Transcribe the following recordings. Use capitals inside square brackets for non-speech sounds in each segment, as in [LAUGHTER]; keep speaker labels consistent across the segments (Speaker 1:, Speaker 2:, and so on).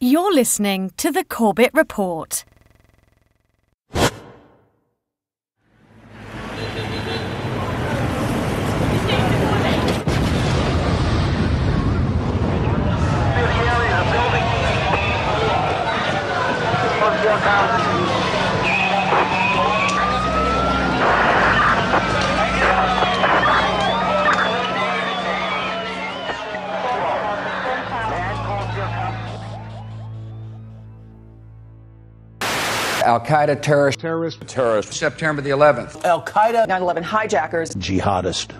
Speaker 1: You're listening to the Corbett Report.
Speaker 2: Al Qaeda terrorist.
Speaker 3: Terrorist. Terrorist.
Speaker 2: September the 11th.
Speaker 4: Al Qaeda. 9 11 hijackers.
Speaker 5: Jihadist.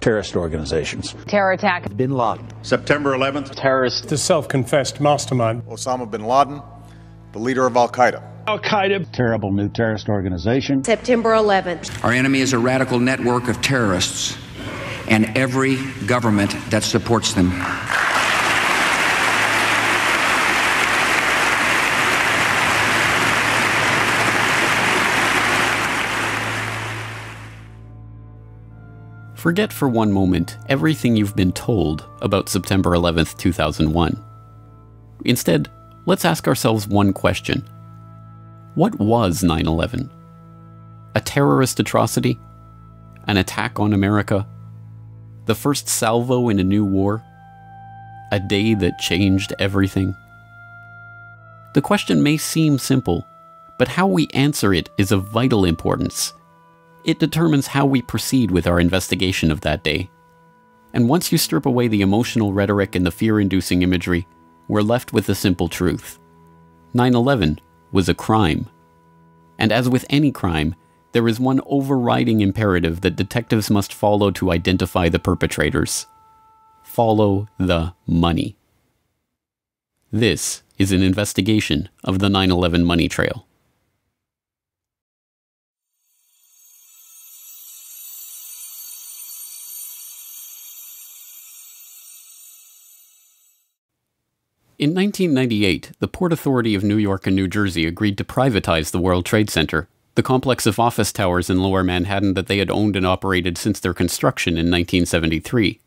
Speaker 5: Terrorist organizations.
Speaker 6: Terror attack.
Speaker 7: Bin Laden.
Speaker 8: September 11th.
Speaker 9: Terrorist.
Speaker 10: The self confessed mastermind.
Speaker 11: Osama bin Laden, the leader of Al Qaeda.
Speaker 10: Al Qaeda.
Speaker 5: Terrible new terrorist organization.
Speaker 6: September 11th.
Speaker 2: Our enemy is a radical network of terrorists and every government that supports them.
Speaker 12: Forget for one moment everything you've been told about September 11th, 2001. Instead, let's ask ourselves one question What was 9 11? A terrorist atrocity? An attack on America? The first salvo in a new war? A day that changed everything? The question may seem simple, but how we answer it is of vital importance. It determines how we proceed with our investigation of that day. And once you strip away the emotional rhetoric and the fear inducing imagery, we're left with the simple truth 9 11 was a crime. And as with any crime, there is one overriding imperative that detectives must follow to identify the perpetrators follow the money. This is an investigation of the 9 11 money trail. In 1998, the Port Authority of New York and New Jersey agreed to privatize the World Trade Center, the complex of office towers in lower Manhattan that they had owned and operated since their construction in 1973.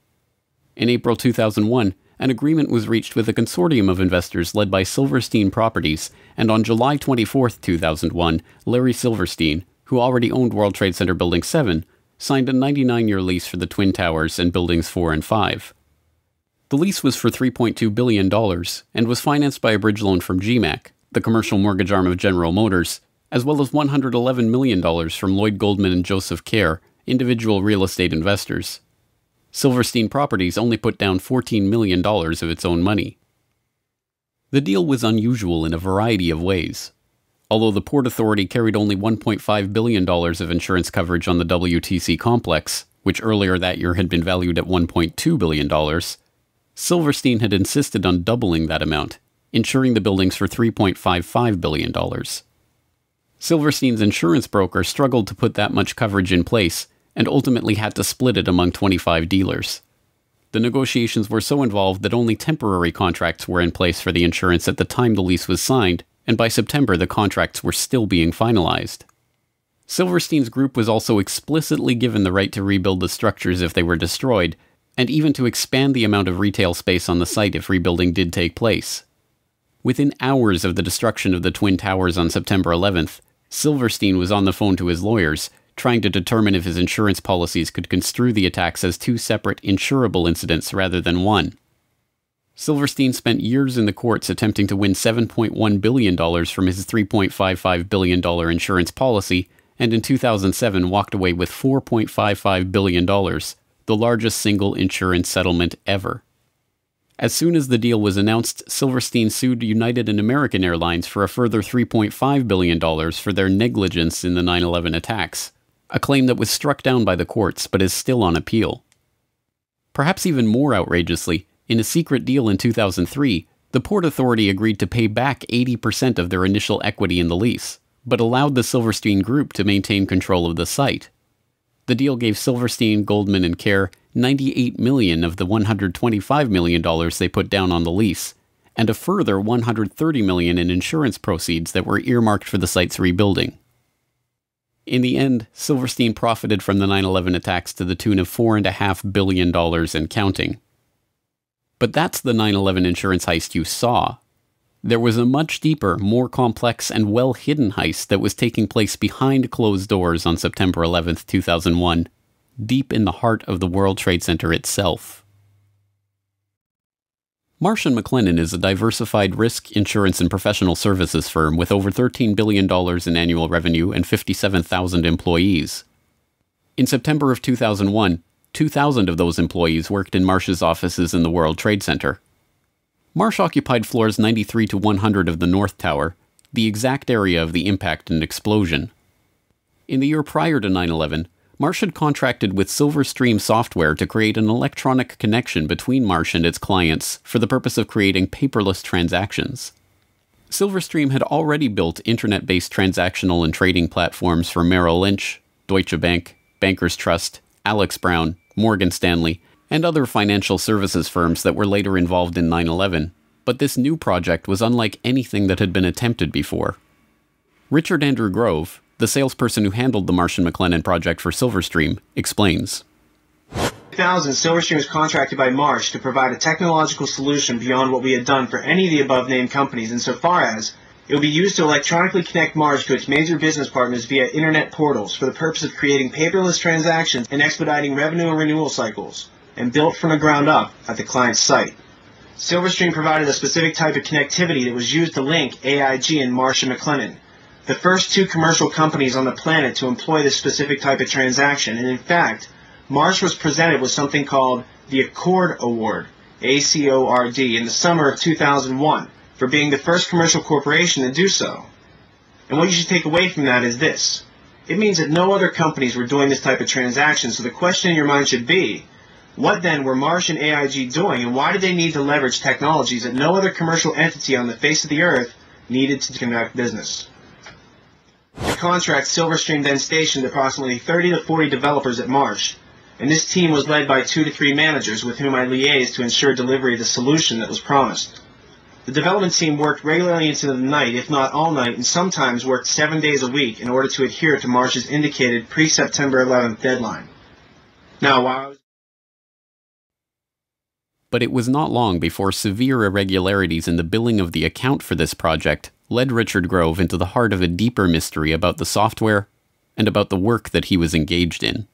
Speaker 12: In April 2001, an agreement was reached with a consortium of investors led by Silverstein Properties, and on July 24, 2001, Larry Silverstein, who already owned World Trade Center Building 7, signed a 99 year lease for the Twin Towers and Buildings 4 and 5. The lease was for $3.2 billion and was financed by a bridge loan from GMAC, the commercial mortgage arm of General Motors, as well as $111 million from Lloyd Goldman and Joseph Cayre, individual real estate investors. Silverstein Properties only put down $14 million of its own money. The deal was unusual in a variety of ways. Although the Port Authority carried only $1.5 billion of insurance coverage on the WTC complex, which earlier that year had been valued at $1.2 billion, Silverstein had insisted on doubling that amount, insuring the buildings for $3.55 billion. Silverstein's insurance broker struggled to put that much coverage in place and ultimately had to split it among 25 dealers. The negotiations were so involved that only temporary contracts were in place for the insurance at the time the lease was signed, and by September the contracts were still being finalized. Silverstein's group was also explicitly given the right to rebuild the structures if they were destroyed, and even to expand the amount of retail space on the site if rebuilding did take place. Within hours of the destruction of the Twin Towers on September 11th, Silverstein was on the phone to his lawyers, trying to determine if his insurance policies could construe the attacks as two separate insurable incidents rather than one. Silverstein spent years in the courts attempting to win $7.1 billion from his $3.55 billion insurance policy, and in 2007 walked away with $4.55 billion, the largest single insurance settlement ever. As soon as the deal was announced, Silverstein sued United and American Airlines for a further $3.5 billion for their negligence in the 9 11 attacks, a claim that was struck down by the courts but is still on appeal. Perhaps even more outrageously, in a secret deal in 2003, the Port Authority agreed to pay back 80% of their initial equity in the lease, but allowed the Silverstein Group to maintain control of the site. The deal gave Silverstein, Goldman, and Cayre 98 million of the 125 million dollars they put down on the lease, and a further 130 million in insurance proceeds that were earmarked for the site's rebuilding. In the end, Silverstein profited from the 9 11 attacks to the tune of $4.5 billion and counting. But that's the 9 11 insurance heist you saw. There was a much deeper, more complex, and well hidden heist that was taking place behind closed doors on September 11, 2001, deep in the heart of the World Trade Center itself. Marsh & McLennan is a diversified risk, insurance, and professional services firm with over $13 billion in annual revenue and 57,000 employees. In September of 2001, 2,000 of those employees worked in Marsh's offices in the World Trade Center. Marsh occupied floors 93 to 100 of the North Tower, the exact area of the impact and explosion. In the year prior to 9 11, Marsh had contracted with Silverstream Software to create an electronic connection between Marsh and its clients for the purpose of creating paperless transactions. Silverstream had already built internet based transactional and trading platforms for Merrill Lynch, Deutsche Bank, Bankers Trust, Alex Brown, Morgan Stanley, and other financial services firms that were later involved in 9 11. But this new project was unlike anything that had been attempted before. Richard Andrew Grove, the salesperson who handled the Marsh & McLennan project for Silverstream, explains.
Speaker 3: 2000, Silverstream was contracted by Marsh to provide a technological solution beyond what we had done for any of the above named companies insofar as it will be used to electronically connect Marsh to its major business partners via internet portals for the purpose of creating paperless transactions and expediting revenue and renewal cycles, and built from the ground up at the client's site. Silverstream provided a specific type of connectivity that was used to link AIG and Marsh & McLennan, the first two commercial companies on the planet to employ this specific type of transaction. And in fact, Marsh was presented with something called the ACORD Award, A-C-O-R-D, in the summer of 2001 for being the first commercial corporation to do so. And what you should take away from that is this. It means that no other companies were doing this type of transaction, so the question in your mind should be, what then were Marsh and AIG doing, and why did they need to leverage technologies that no other commercial entity on the face of the earth needed to conduct business? The contract, Silverstream then stationed approximately 30 to 40 developers at Marsh, and this team was led by two to three managers with whom I liaised to ensure delivery of the solution that was promised. The development team worked regularly into the night, if not all night, and sometimes worked seven days a week in order to adhere to Marsh's indicated pre-September 11th deadline. Now, while I was
Speaker 12: but it was not long before severe irregularities in the billing of the account for this project led Richard Grove into the heart of a deeper mystery about the software and about the work that he was engaged in.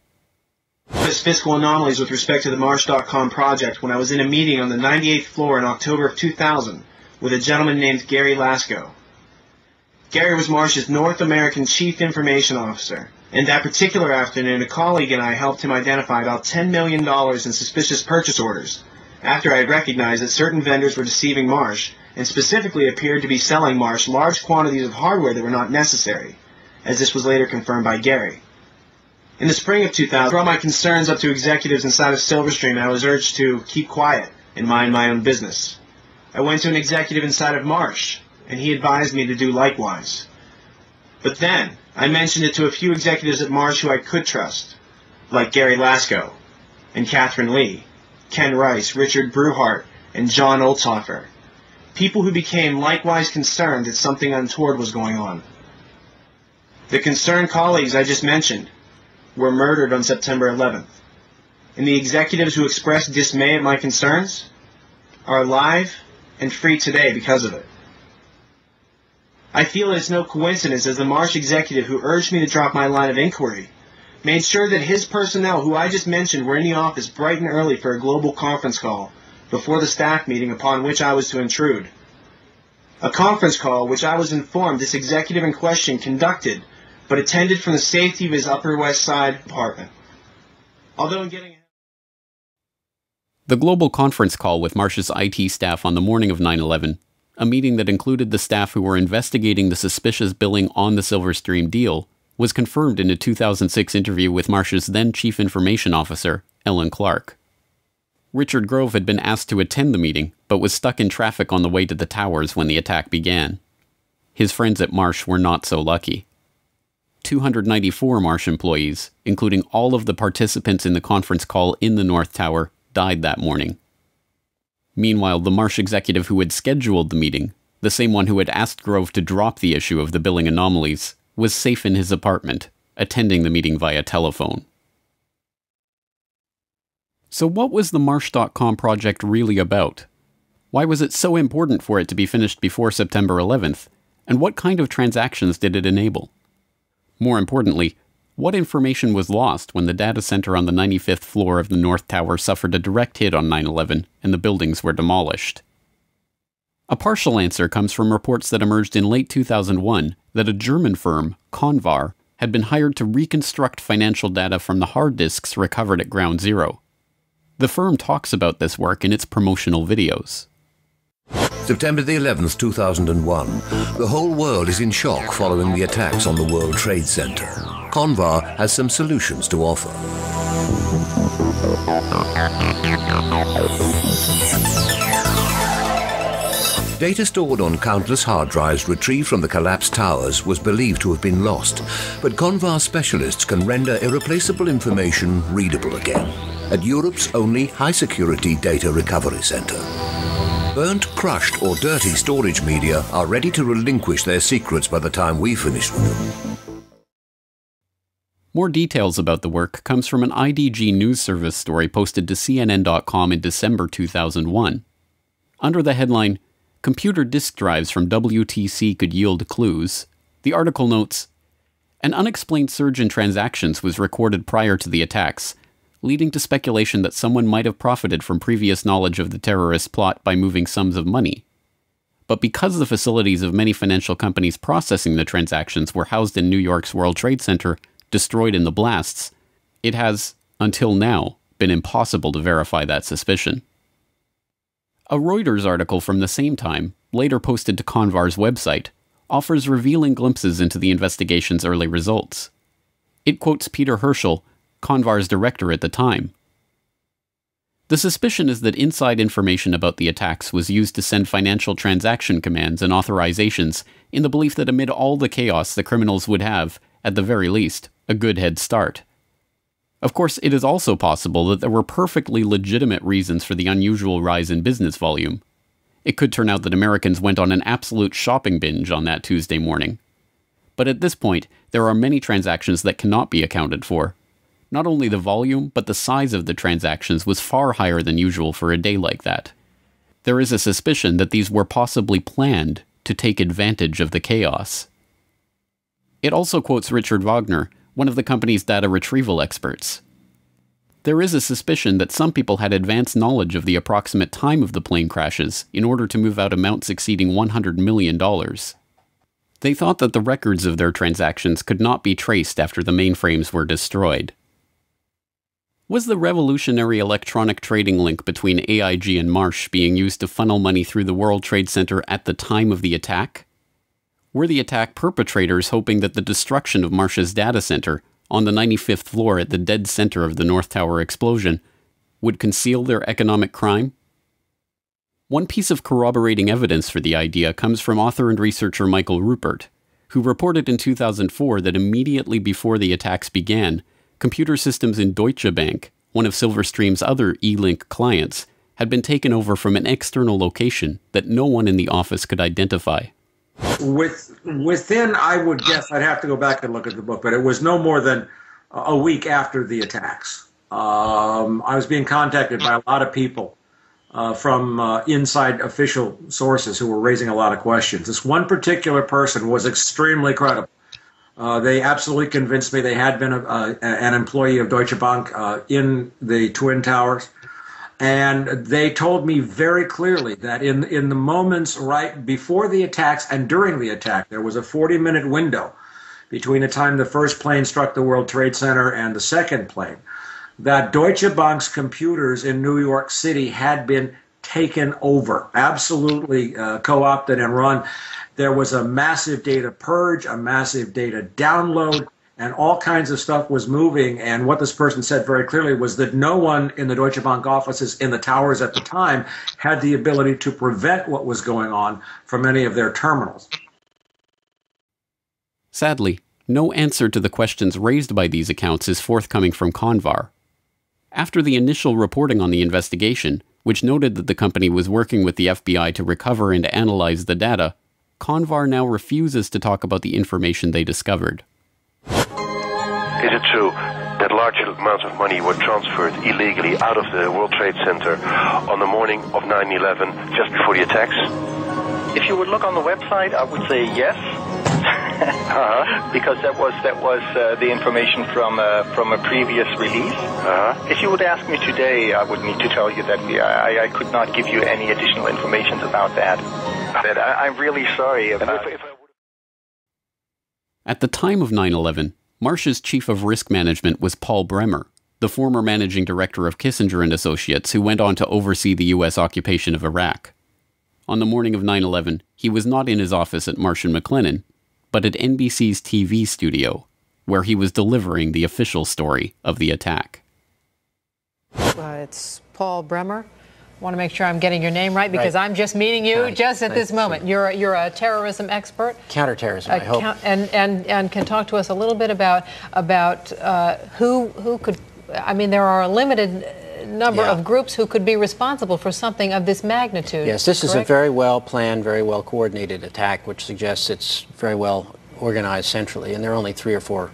Speaker 3: This fiscal anomalies with respect to the Marsh.com project when I was in a meeting on the 98th floor in October of 2000 with a gentleman named Gary Lasko. Gary was Marsh's North American Chief Information Officer, and that particular afternoon a colleague and I helped him identify about $10 million in suspicious purchase orders after I had recognized that certain vendors were deceiving Marsh and specifically appeared to be selling Marsh large quantities of hardware that were not necessary, as this was later confirmed by Gary. In the spring of 2000, I brought my concerns up to executives inside of Silverstream and I was urged to keep quiet and mind my own business. I went to an executive inside of Marsh, and he advised me to do likewise. But then, I mentioned it to a few executives at Marsh who I could trust, like Gary Lasko, and Catherine Lee, Ken Rice, Richard Bruhart, and John Oltzhofer people who became likewise concerned that something untoward was going on. The concerned colleagues I just mentioned were murdered on September 11th, and the executives who expressed dismay at my concerns are alive and free today because of it. I feel it's no coincidence as the Marsh executive who urged me to drop my line of inquiry made sure that his personnel, who I just mentioned, were in the office bright and early for a global conference call before the staff meeting upon which I was to intrude. A conference call which I was informed this executive in question conducted, but attended from the safety of his Upper West Side apartment. Although in getting
Speaker 12: the global conference call with Marsh's IT staff on the morning of 9 11, a meeting that included the staff who were investigating the suspicious billing on the Silverstream deal, was confirmed in a 2006 interview with Marsh's then Chief Information Officer, Ellen Clark. Richard Grove had been asked to attend the meeting, but was stuck in traffic on the way to the towers when the attack began. His friends at Marsh were not so lucky. 294 Marsh employees, including all of the participants in the conference call in the North Tower, died that morning. Meanwhile, the Marsh executive who had scheduled the meeting, the same one who had asked Grove to drop the issue of the billing anomalies, was safe in his apartment, attending the meeting via telephone. So, what was the Marsh.com project really about? Why was it so important for it to be finished before September 11th? And what kind of transactions did it enable? More importantly, what information was lost when the data center on the 95th floor of the North Tower suffered a direct hit on 9 11 and the buildings were demolished? A partial answer comes from reports that emerged in late 2001 that a German firm, Convar, had been hired to reconstruct financial data from the hard disks recovered at Ground Zero. The firm talks about this work in its promotional videos.
Speaker 7: September the 11th, 2001. The whole world is in shock following the attacks on the World Trade Center. Convar has some solutions to offer. Data stored on countless hard drives retrieved from the collapsed towers was believed to have been lost, but Convar specialists can render irreplaceable information readable again at Europe's only high-security data recovery center. Burnt, crushed or dirty storage media are ready to relinquish their secrets by the time we finish with them.
Speaker 12: More details about the work comes from an IDG news service story posted to CNN.com in December 2001. Under the headline, computer disk drives from WTC could yield clues, the article notes An unexplained surge in transactions was recorded prior to the attacks, leading to speculation that someone might have profited from previous knowledge of the terrorist plot by moving sums of money. But because the facilities of many financial companies processing the transactions were housed in New York's World Trade Center, destroyed in the blasts, it has, until now, been impossible to verify that suspicion. A Reuters article from the same time, later posted to Convar's website, offers revealing glimpses into the investigation's early results. It quotes Peter Henschel, Convar's director at the time. The suspicion is that inside information about the attacks was used to send financial transaction commands and authorizations in the belief that amid all the chaos the criminals would have, at the very least, a good head start. Of course, it is also possible that there were perfectly legitimate reasons for the unusual rise in business volume. It could turn out that Americans went on an absolute shopping binge on that Tuesday morning. But at this point, there are many transactions that cannot be accounted for. Not only the volume, but the size of the transactions was far higher than usual for a day like that. There is a suspicion that these were possibly planned to take advantage of the chaos. It also quotes Richard Wagner, one of the company's data retrieval experts. There is a suspicion that some people had advanced knowledge of the approximate time of the plane crashes in order to move out amounts exceeding $100 million. They thought that the records of their transactions could not be traced after the mainframes were destroyed. Was the revolutionary electronic trading link between AIG and Marsh being used to funnel money through the World Trade Center at the time of the attack? Were the attack perpetrators hoping that the destruction of Marsh's data center on the 95th floor at the dead center of the North Tower explosion would conceal their economic crime? One piece of corroborating evidence for the idea comes from author and researcher Michael Ruppert, who reported in 2004 that immediately before the attacks began, computer systems in Deutsche Bank, one of Silverstream's other E-Link clients, had been taken over from an external location that no one in the office could identify.
Speaker 8: With within, I would guess I'd have to go back and look at the book, but it was no more than a week after the attacks. Um, I was being contacted by a lot of people uh, from uh, inside official sources who were raising a lot of questions. This one particular person was extremely credible. Uh, they absolutely convinced me they had been a, a, an employee of Deutsche Bank uh, in the Twin Towers. And they told me very clearly that in, in the moments right before the attacks and during the attack, there was a 40 minute window between the time the first plane struck the World Trade Center and the second plane, that Deutsche Bank's computers in New York City had been taken over, absolutely uh, co opted and run. There was a massive data purge, a massive data download and all kinds of stuff was moving. And what this person said very clearly was that no one in the Deutsche Bank offices in the towers at the time had the ability to prevent what was going on from any of their terminals.
Speaker 12: Sadly, no answer to the questions raised by these accounts is forthcoming from Convar. After the initial reporting on the investigation, which noted that the company was working with the FBI to recover and analyze the data, Convar now refuses to talk about the information they discovered.
Speaker 9: Is it true that large amounts of money were transferred illegally out of the World Trade Center on the morning of 9 11, just before the attacks?
Speaker 13: If you would look on the website, I would say yes. [LAUGHS] uh-huh. because that was that was uh, the information from uh, from a previous release. Uh-huh. If you would ask me today, I would need to tell you that we, I, I could not give you any additional information about that. But I, am really sorry. If, if, if
Speaker 12: At the time of 9 11, Marsh's chief of risk management was Paul Bremer, the former managing director of Kissinger and Associates who went on to oversee the U.S. occupation of Iraq. On the morning of 9 11, he was not in his office at Marsh and McLennan, but at NBC's TV studio, where he was delivering the official story of the attack.
Speaker 14: Uh, it's Paul Bremer. I want to make sure I'm getting your name right because right. I'm just meeting you right. just at this moment. You're a, you're a terrorism expert,
Speaker 15: counterterrorism. I hope,
Speaker 14: and and and can talk to us a little bit about about uh, who who could. I mean, there are a limited number yeah. of groups who could be responsible for something of this magnitude.
Speaker 15: Yes, this
Speaker 14: correct?
Speaker 15: is a very well planned, very well coordinated attack, which suggests it's very well organized centrally, and there are only three or four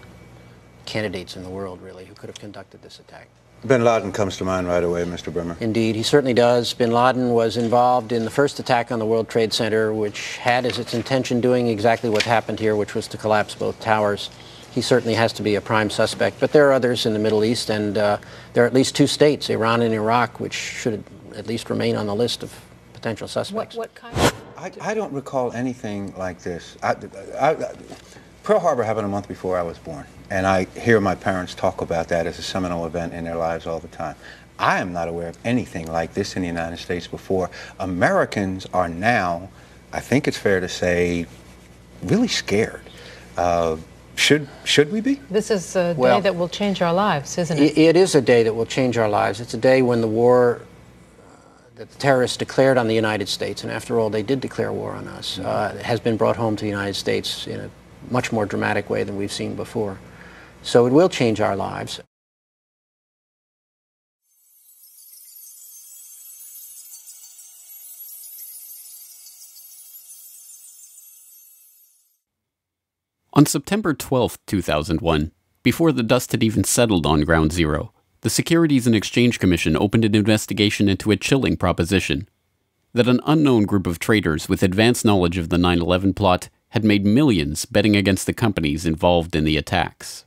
Speaker 15: candidates in the world, really, who could have conducted this attack.
Speaker 16: Bin Laden comes to mind right away, Mr. Bremer.
Speaker 15: Indeed, he certainly does. Bin Laden was involved in the first attack on the World Trade Center, which had as its intention doing exactly what happened here, which was to collapse both towers he certainly has to be a prime suspect. But there are others in the Middle East, and uh, there are at least two states, Iran and Iraq, which should at least remain on the list of potential suspects.
Speaker 14: What, what kind of
Speaker 16: I, I, don't recall anything like this. I, I, Pearl Harbor happened a month before I was born, and I hear my parents talk about that as a seminal event in their lives all the time. I am not aware of anything like this in the United States before. Americans are now, I think it's fair to say, really scared. Uh, should should we be?
Speaker 14: This is a day that will change our lives, isn't it?
Speaker 15: It is a day that will change our lives. It's a day when the war that the terrorists declared on the United States, and after all, they did declare war on us, uh, has been brought home to the United States in a much more dramatic way than we've seen before. So it will change our lives.
Speaker 12: On September 12, 2001, before the dust had even settled on Ground Zero, the Securities and Exchange Commission opened an investigation into a chilling proposition that an unknown group of traders with advanced knowledge of the 9 11 plot had made millions betting against the companies involved in the attacks.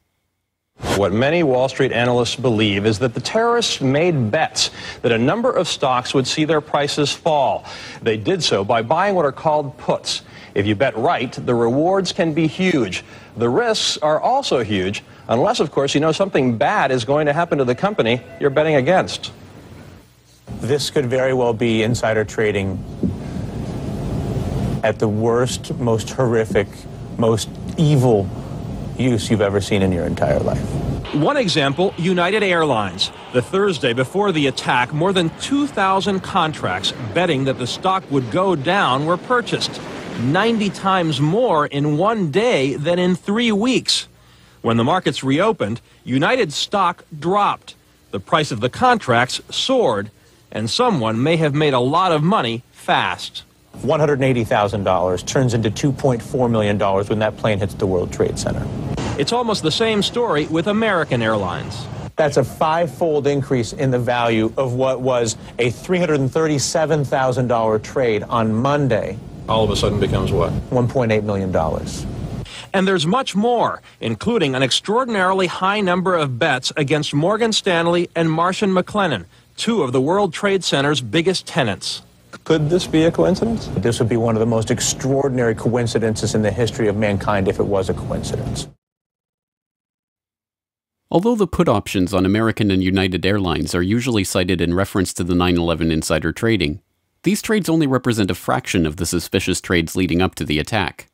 Speaker 17: What many Wall Street analysts believe is that the terrorists made bets that a number of stocks would see their prices fall. They did so by buying what are called puts. If you bet right, the rewards can be huge. The risks are also huge, unless, of course, you know something bad is going to happen to the company you're betting against.
Speaker 18: This could very well be insider trading at the worst, most horrific, most evil use you've ever seen in your entire life.
Speaker 17: One example United Airlines. The Thursday before the attack, more than 2,000 contracts betting that the stock would go down were purchased. 90 times more in one day than in three weeks. When the markets reopened, United stock dropped. The price of the contracts soared, and someone may have made a lot of money fast.
Speaker 18: $180,000 turns into $2.4 million when that plane hits the World Trade Center.
Speaker 17: It's almost the same story with American Airlines.
Speaker 18: That's a five-fold increase in the value of what was a $337,000 trade on Monday
Speaker 17: all of a sudden becomes what?
Speaker 18: $1.8 million.
Speaker 17: And there's much more, including an extraordinarily high number of bets against Morgan Stanley and Marsh and McLennan, two of the World Trade Center's biggest tenants.
Speaker 18: Could this be a coincidence? This would be one of the most extraordinary coincidences in the history of mankind if it was a coincidence.
Speaker 12: Although the put options on American and United Airlines are usually cited in reference to the 9 11 insider trading, these trades only represent a fraction of the suspicious trades leading up to the attack.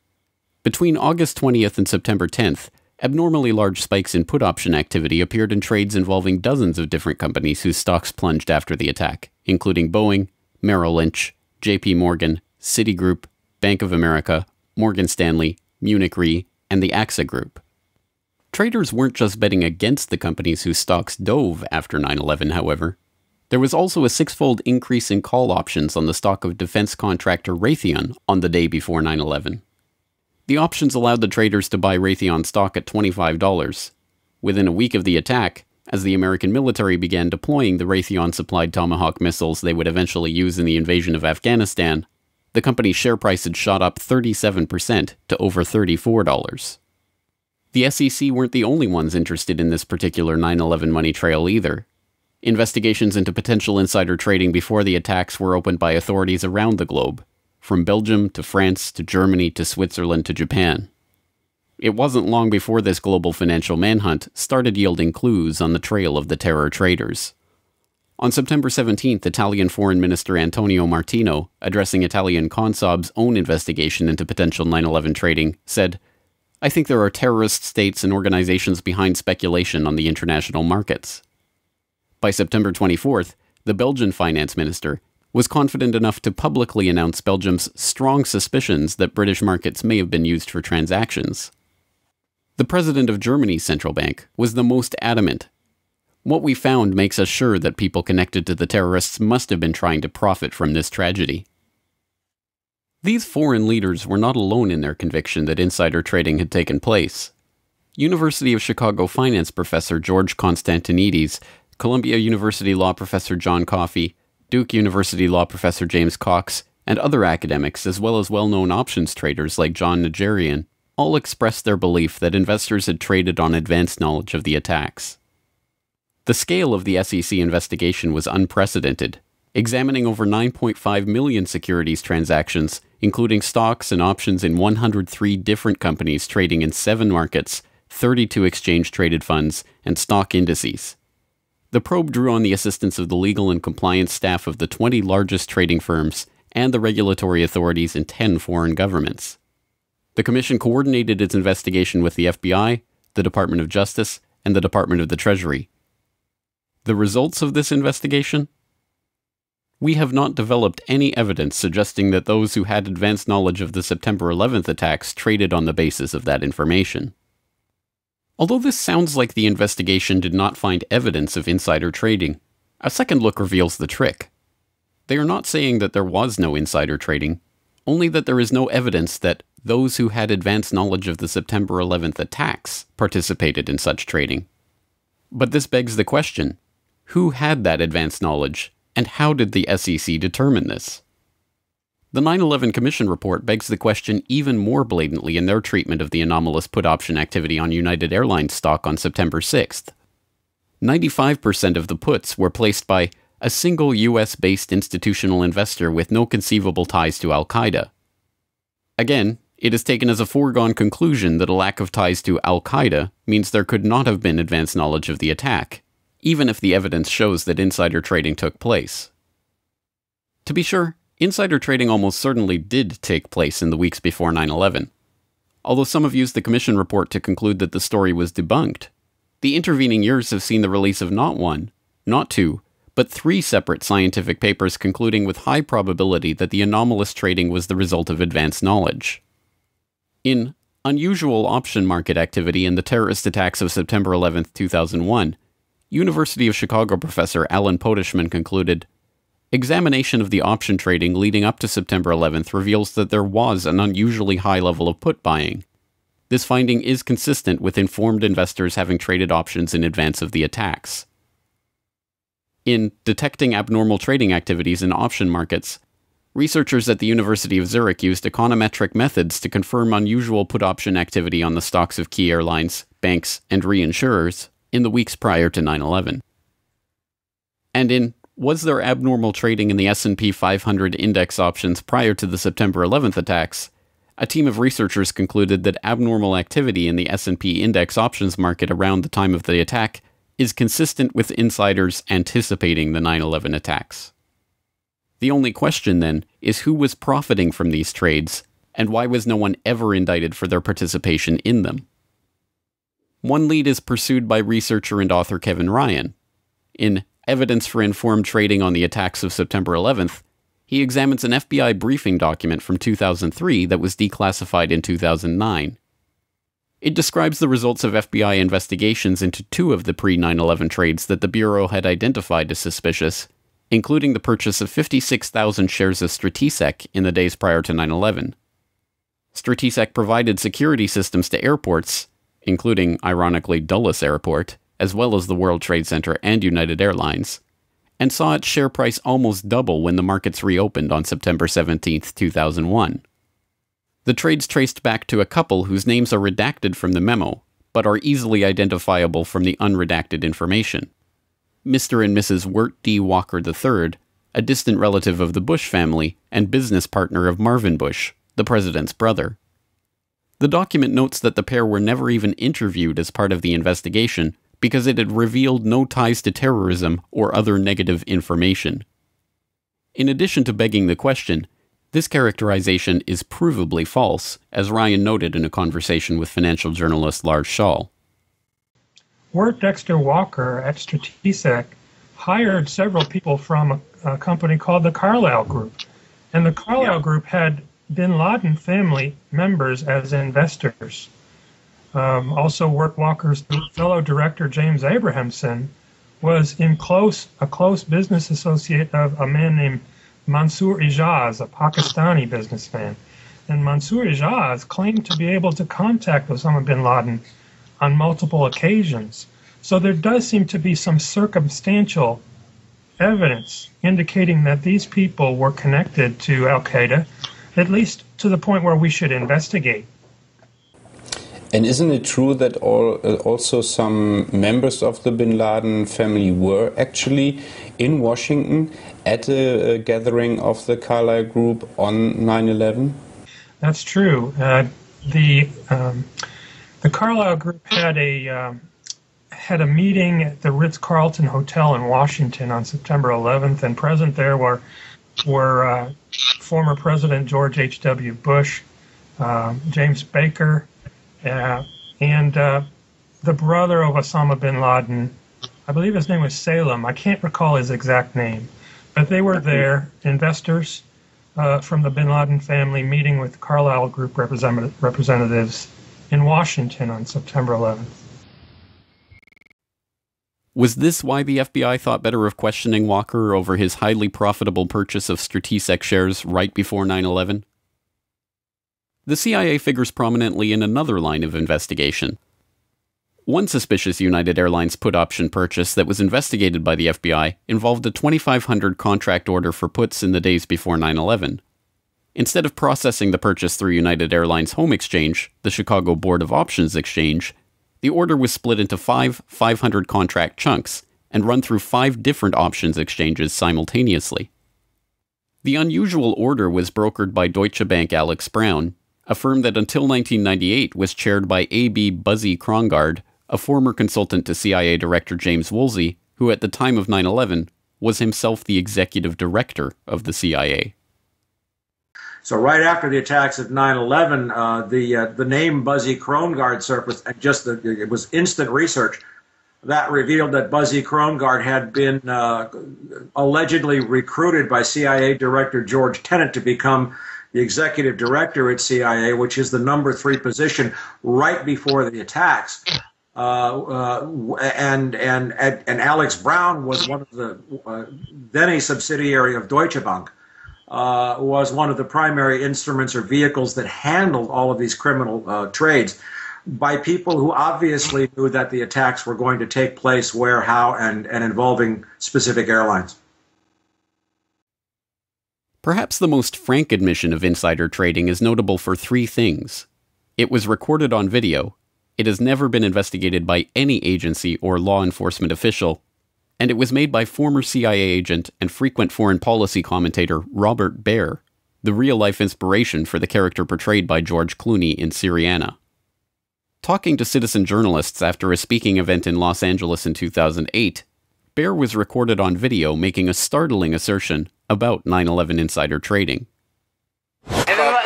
Speaker 12: Between August 20th and September 10th, abnormally large spikes in put option activity appeared in trades involving dozens of different companies whose stocks plunged after the attack, including Boeing, Merrill Lynch, JP Morgan, Citigroup, Bank of America, Morgan Stanley, Munich Re, and the AXA Group. Traders weren't just betting against the companies whose stocks dove after 9 11, however. There was also a six-fold increase in call options on the stock of defense contractor Raytheon on the day before 9-11. The options allowed the traders to buy Raytheon stock at $25, within a week of the attack, as the American military began deploying the Raytheon supplied Tomahawk missiles they would eventually use in the invasion of Afghanistan, the company's share price had shot up 37% to over $34. The SEC weren't the only ones interested in this particular 9 11 money trail either. Investigations into potential insider trading before the attacks were opened by authorities around the globe, from Belgium to France to Germany to Switzerland to Japan. It wasn't long before this global financial manhunt started yielding clues on the trail of the terror traders. On September 17th, Italian Foreign Minister Antonio Martino, addressing Italian Consob's own investigation into potential 9 11 trading, said, I think there are terrorist states and organizations behind speculation on the international markets. By September 24th, the Belgian finance minister was confident enough to publicly announce Belgium's strong suspicions that British markets may have been used for transactions. The president of Germany's central bank was the most adamant. What we found makes us sure that people connected to the terrorists must have been trying to profit from this tragedy. These foreign leaders were not alone in their conviction that insider trading had taken place. University of Chicago finance professor George Constantinides, Columbia University law professor John Coffee, Duke University law professor James Cox, and other academics, as well as well known options traders like John Najarian, all expressed their belief that investors had traded on advanced knowledge of the attacks. The scale of the SEC investigation was unprecedented, examining over 9.5 million securities transactions, including stocks and options in 103 different companies trading in seven markets, 32 exchange traded funds, and stock indices. The probe drew on the assistance of the legal and compliance staff of the 20 largest trading firms and the regulatory authorities in 10 foreign governments. The Commission coordinated its investigation with the FBI, the Department of Justice, and the Department of the Treasury. The results of this investigation? We have not developed any evidence suggesting that those who had advanced knowledge of the September 11th attacks traded on the basis of that information. Although this sounds like the investigation did not find evidence of insider trading, a second look reveals the trick. They are not saying that there was no insider trading, only that there is no evidence that those who had advanced knowledge of the September 11th attacks participated in such trading. But this begs the question who had that advanced knowledge, and how did the SEC determine this? The 9 11 Commission report begs the question even more blatantly in their treatment of the anomalous put option activity on United Airlines stock on September 6th. 95% of the puts were placed by a single US based institutional investor with no conceivable ties to Al Qaeda. Again, it is taken as a foregone conclusion that a lack of ties to Al Qaeda means there could not have been advanced knowledge of the attack, even if the evidence shows that insider trading took place. To be sure, insider trading almost certainly did take place in the weeks before 9 11. Although some have used the Commission report to conclude that the story was debunked, the intervening years have seen the release of not one, not two, but three separate scientific papers concluding with high probability that the anomalous trading was the result of advanced knowledge. In Unusual Option Market Activity in the Terrorist Attacks of September 11, 2001, University of Chicago professor Alan Poteshman concluded Examination of the option trading leading up to September 11th reveals that there was an unusually high level of put buying. This finding is consistent with informed investors having traded options in advance of the attacks. In Detecting Abnormal Trading Activities in Option Markets, researchers at the University of Zurich used econometric methods to confirm unusual put option activity on the stocks of key airlines, banks, and reinsurers in the weeks prior to 9/11. And in was there abnormal trading in the S&P 500 index options prior to the September 11th attacks? A team of researchers concluded that abnormal activity in the S&P index options market around the time of the attack is consistent with insiders anticipating the 9/11 attacks. The only question, then, is who was profiting from these trades, and why was no one ever indicted for their participation in them? One lead is pursued by researcher and author Kevin Ryan. In Evidence for Informed Trading on the Attacks of September 11th, he examines an FBI briefing document from 2003 that was declassified in 2009. It describes the results of FBI investigations into two of the pre 9 11 trades that the Bureau had identified as suspicious including the purchase of 56,000 shares of Stratesec in the days prior to 9 11. Stratesec provided security systems to airports, including, ironically, Dulles Airport, as well as the World Trade Center and United Airlines, and saw its share price almost double when the markets reopened on September 17, 2001. The trades traced back to a couple whose names are redacted from the memo, but are easily identifiable from the unredacted information. Mr. and Mrs. Wirt D. Walker III, a distant relative of the Bush family and business partner of Marvin Bush, the president's brother. The document notes that the pair were never even interviewed as part of the investigation because it had revealed no ties to terrorism or other negative information. In addition to begging the question, this characterization is provably false, as Ryan noted in a conversation with financial journalist Lars Schall.
Speaker 19: Wirt Dexter Walker at Stratesec hired several people from a, a, company called the Carlyle Group. And the Carlyle yeah. Group had bin Laden family members as investors. Um, also, Wirt Walker's fellow director James Abrahamson was in close a close business associate of a man named Mansour Ijaz, a Pakistani businessman. And Mansour Ijaz claimed to be able to contact Osama bin Laden on multiple occasions. So there does seem to be some circumstantial evidence indicating that these people were connected to Al Qaeda, at least to the point where we should investigate.
Speaker 20: And isn't it true that all, uh, also some members of the bin Laden family were actually in Washington at a, a gathering of the Carlyle Group on 9 11?
Speaker 19: That's true. Uh, the um, the Carlyle Group had a um, had a meeting at the Ritz Carlton Hotel in Washington on September 11th, and present there were were uh, former President George H. W. Bush, uh, James Baker, uh, and uh, the brother of Osama bin Laden. I believe his name was Salem. I can't recall his exact name, but they were there, investors uh, from the bin Laden family, meeting with Carlyle Group representatives in Washington on September 11th.
Speaker 12: Was this why the FBI thought better of questioning Walker over his highly profitable purchase of Stratesec shares right before 9 11? The CIA figures prominently in another line of investigation. One suspicious United Airlines put option purchase that was investigated by the FBI involved a 2,500 contract order for puts in the days before 9 11. Instead of processing the purchase through United Airlines Home Exchange, the Chicago Board of Options Exchange, the order was split into five 500 contract chunks and run through five different options exchanges simultaneously. The unusual order was brokered by Deutsche Bank Alex Brown, a firm that until 1998 was chaired by A.B. Buzzy Krongard, a former consultant to CIA Director James Woolsey, who at the time of 9 11 was himself the executive director of the CIA.
Speaker 8: So right after the attacks of 9/11, uh, the uh, the name Buzzy Krongard surfaced, and just the, it was instant research that revealed that Buzzy Krongard had been uh, allegedly recruited by CIA Director George Tenet to become the executive director at CIA, which is the number three position right before the attacks. Uh, uh, and, and and Alex Brown was one of the uh, then a subsidiary of Deutsche Bank uh, was one of the primary instruments or vehicles that handled all of these criminal uh, trades by people who obviously knew that the attacks were going to take place where, how, and, and involving specific airlines.
Speaker 12: Perhaps the most frank admission of insider trading is notable for three things. It was recorded on video, it has never been investigated by any agency or law enforcement official, and it was made by former CIA agent and frequent foreign policy commentator Robert Baer, the real life inspiration for the character portrayed by George Clooney in Syriana. Talking to citizen journalists after a speaking event in Los Angeles in 2008, Baer was recorded on video making a startling assertion about 9 11 insider trading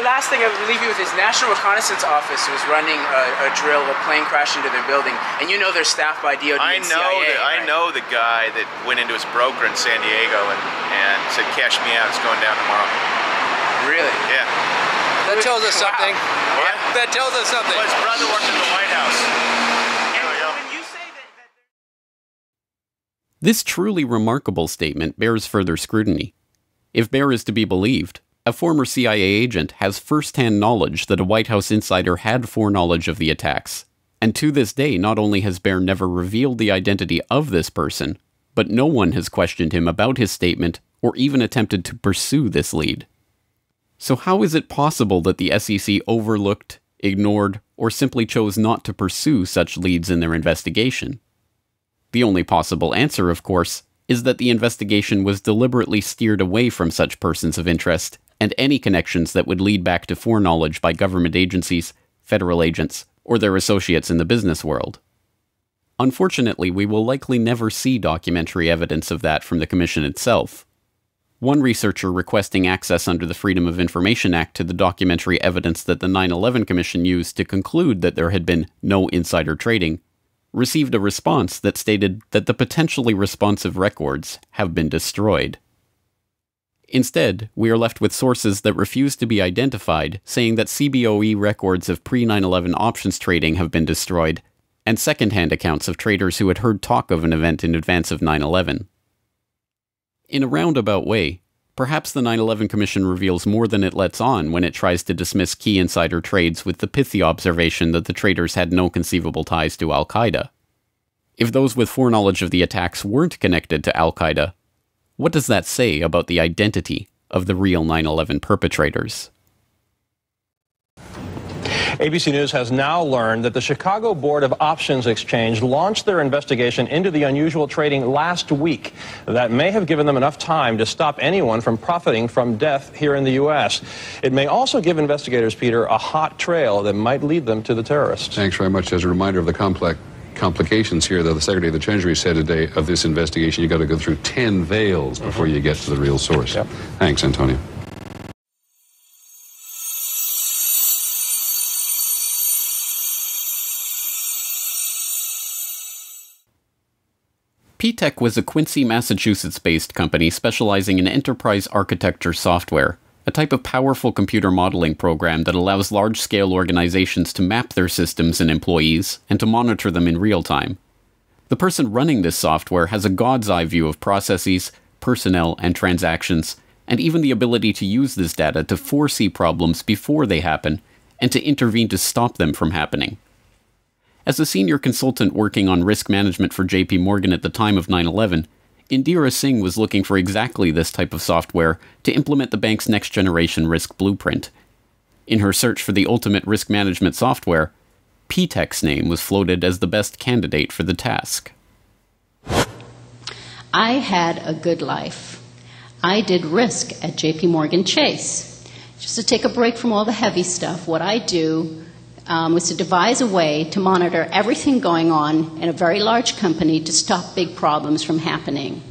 Speaker 21: last thing I would leave you with is National Reconnaissance Office was running a, a, drill. A plane crashed into their building, and you know they're staffed by DoD
Speaker 22: I
Speaker 21: and
Speaker 22: know
Speaker 21: CIA.
Speaker 22: That,
Speaker 21: right?
Speaker 22: I know the guy that went into his broker in San Diego and, and said, "Cash me out. It's going down tomorrow."
Speaker 21: Really?
Speaker 22: Yeah.
Speaker 23: That tells us something.
Speaker 22: Wow. What?
Speaker 23: That tells us something.
Speaker 22: Well, his brother worked in the White House.
Speaker 12: This truly remarkable statement bears further scrutiny. If Baer is to be believed, a former CIA agent has first hand knowledge that a White House insider had foreknowledge of the attacks, And to this day, not only has Baer never revealed the identity of this person, but no one has questioned him about his statement or even attempted to pursue this lead. So, how is it possible that the SEC overlooked, ignored, or simply chose not to pursue such leads in their investigation? The only possible answer, of course, is that the investigation was deliberately steered away from such persons of interest and any connections that would lead back to foreknowledge by government agencies, federal agents, or their associates in the business world. Unfortunately, we will likely never see documentary evidence of that from the Commission itself. One researcher requesting access under the Freedom of Information Act to the documentary evidence that the 9 11 Commission used to conclude that there had been no insider trading received a response that stated that the potentially responsive records have been destroyed. Instead, we are left with sources that refuse to be identified, saying that CBOE records of pre 9 11 options trading have been destroyed, and second-hand accounts of traders who had heard talk of an event in advance of 9 11. In a roundabout way, perhaps the 9 11 Commission reveals more than it lets on when it tries to dismiss key insider trades with the pithy observation that the traders had no conceivable ties to Al Qaeda. If those with foreknowledge of the attacks weren't connected to Al Qaeda, what does that say about the identity of the real 9 11 perpetrators?
Speaker 17: ABC News has now learned that the Chicago Board of Options Exchange launched their investigation into the unusual trading last week. That may have given them enough time to stop anyone from profiting from death here in the U.S. It may also give investigators, Peter, a hot trail that might lead them to the terrorists.
Speaker 24: Thanks very much. As a reminder of the complex complications here, though, the Secretary of the Treasury said today of this investigation, you've got to go through 10 veils mm-hmm. before you get to the real source. Yep. Thanks, Antonio.
Speaker 12: P-TECH was a Quincy, Massachusetts-based company specializing in enterprise architecture software a type of powerful computer modeling program that allows large scale organizations to map their systems and employees and to monitor them in real time. The person running this software has a god's eye view of processes, personnel, and transactions, and even the ability to use this data to foresee problems before they happen and to intervene to stop them from happening. As a senior consultant working on risk management for JP Morgan at the time of 9 11, Indira Singh was looking for exactly this type of software to implement the bank's next generation risk blueprint. In her search for the ultimate risk management software, P-TECH's name was floated as the best candidate for the task.
Speaker 25: I had a good life. I did risk at JP Morgan Chase. Just to take a break from all the heavy stuff, what I do um, was to devise a way to monitor everything going on in a very large company to stop big problems from happening.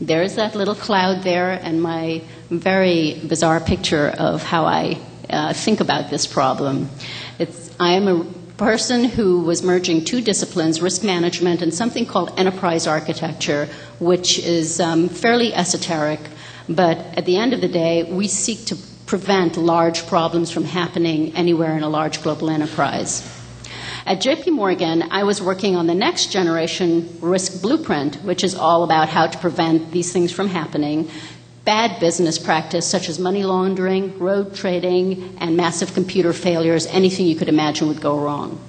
Speaker 25: There's that little cloud there, and my very bizarre picture of how I uh, think about this problem. It's, I am a person who was merging two disciplines, risk management and something called enterprise architecture, which is um, fairly esoteric, but at the end of the day, we seek to prevent large problems from happening anywhere in a large global enterprise. At JP Morgan, I was working on the next generation risk blueprint, which is all about how to prevent these things from happening. Bad business practice, such as money laundering, rogue trading, and massive computer failures, anything you could imagine would go wrong.